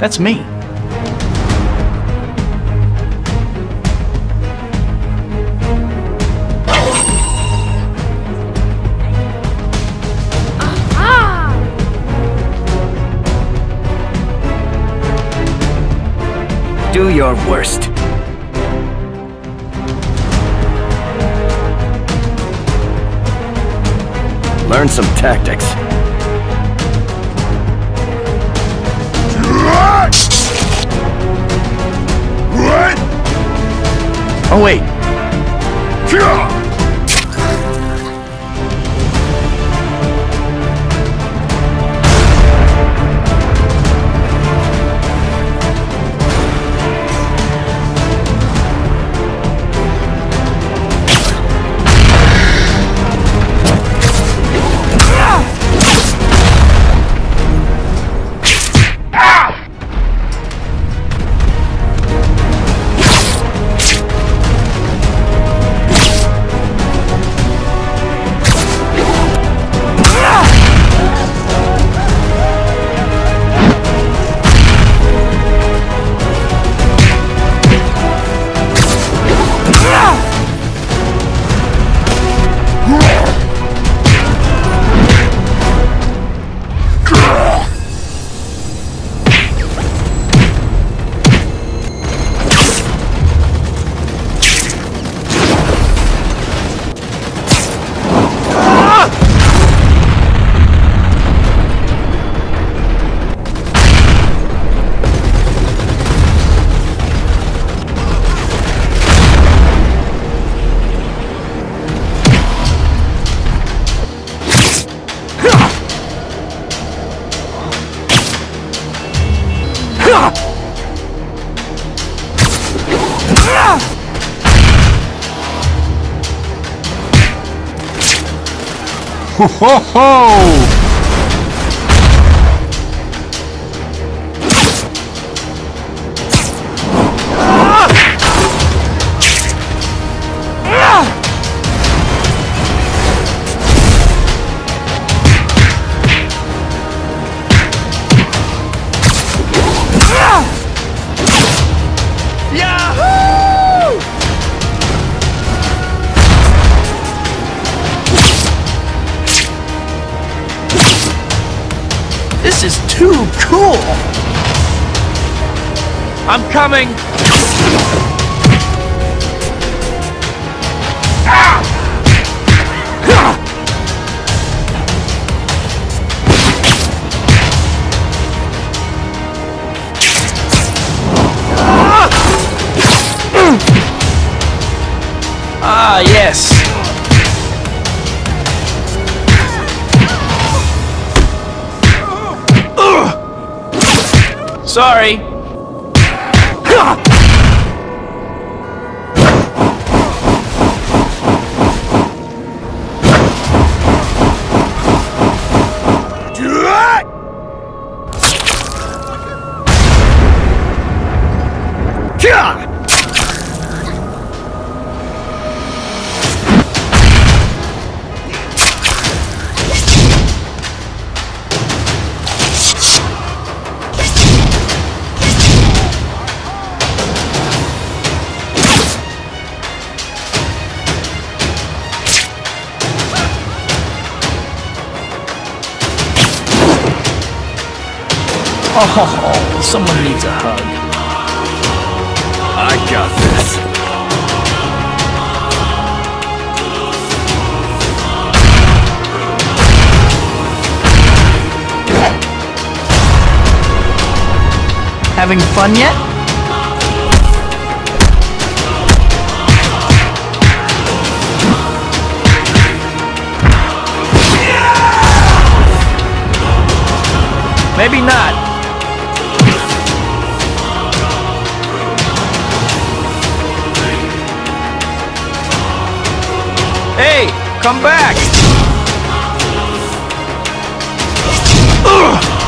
That's me. Do your worst. Learn some tactics. Wait, Ho ho This is too cool! I'm coming! Ah, Sorry. Oh, someone needs a hug. I got this. Having fun yet? Maybe not. Hey, come back! Ugh!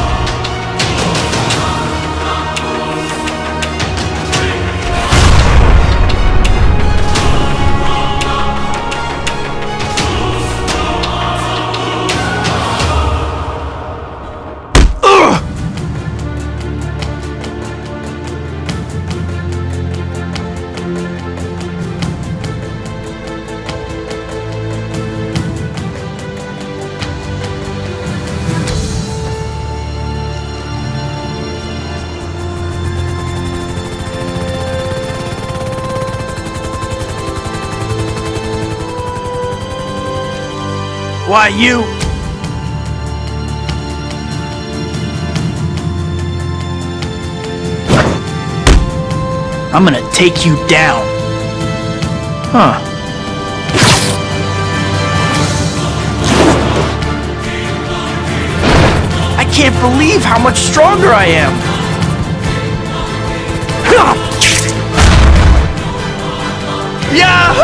Why, you... I'm gonna take you down. Huh. I can't believe how much stronger I am. Yahoo!